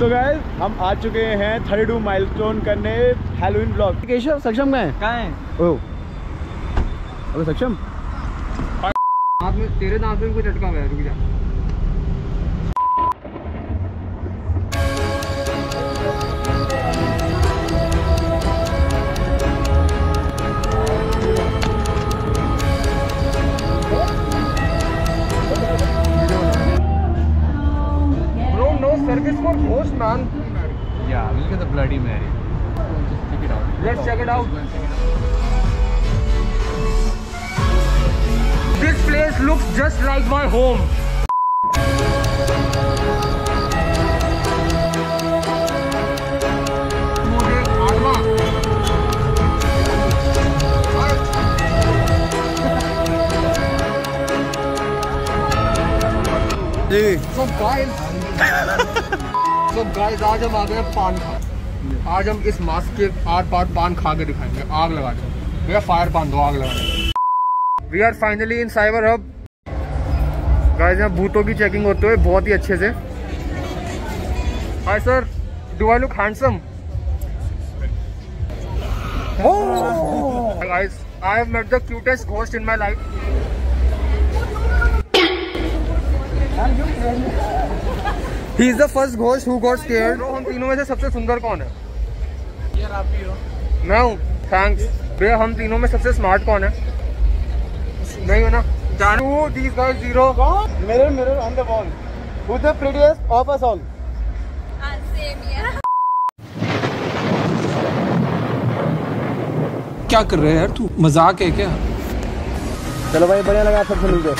तो गाय हम आ चुके हैं थर्टी टू माइलस्टोन करने हेलोइन ब्लॉक केशव सक्षम गए है? कहाँ अबे सक्षम? तेरे दांत में कुछ अटका हुआ है रुक जा। Look, this one ghost man. Yeah, we'll get the Bloody Mary. Just check it out. Let's, check it out. This place looks just like my home. Dude. Some guys. So, guys, आज हम आ गए पान खा। आज हम इस mask के are पार पान खा के दिखाएँगे। आग लगा के। भैया फायर पान दो, आग लगा we are finally in Cyber Hub guys यहाँ भूतों की चेकिंग होते हुए बहुत ही अच्छे से। Hi sir do I look handsome guys, I have met the cutest ghost in my life He is the first ghost who got scared. Bro, हम तीनों में से सबसे सुंदर कौन है? Here आप ही हो. मैं हूँ। थैंक्स भैया हम तीनों में सबसे स्मार्ट कौन है? नहीं हो ना? जानू these guys zero mirror mirror on the wall who the prettiest of us all Uh, same, yeah. क्या कर रहे हैं यार तू? मज़ाक है क्या? चलो भाई बढ़िया लगा सबसे मिलके।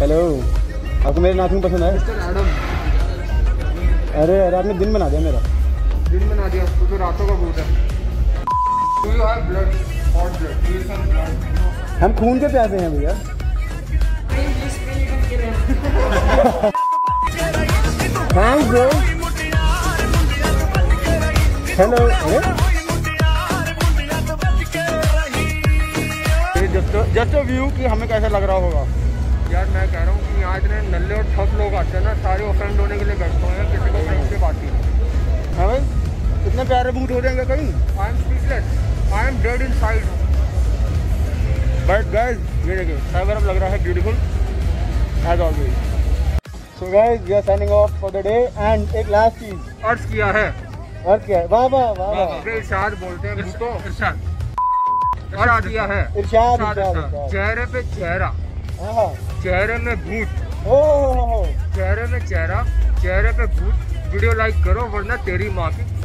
हेलो आपको मेरे नाखून पसंद है? अरे अरे आपने दिन बना दिया मेरा। दिन बना दिया तू तो रातों का भूत है? हम खून के प्यासे हैं भैया। Thanks bro hello just just view कि हमें कैसा लग रहा होगा। यार मैं कह रहा हूँ कि यहाँ इतने नल्ले और ठप लोग आते हैं ना सारे ऑफेंड होने के लिए बैठते हैं किसी को फ्रेंडशिप आती है हाँ भाई इतने प्यारे बूट हो जाएँगे कहीं? I am speechless I am dead inside but guys ये देखिए साइबर अब लग रहा है beautiful as always so guys we are signing off for the day and एक लास्ट चीज़। अर्ज़ किया है। और क्या है। वाह वाह वाह वाह। इरशाद बोलते हैं भूतों। इरशाद। अर्ज़ किया है। इरशाद इरशाद, इरशाद इरशाद। इरशाद। चेहरे पे चेहरा। हाँ। चेहरे में भूत। ओ। चेहरे में चेहरा चेहरे पे भूत। वीडियो लाइक करो वरना तेरी माँ के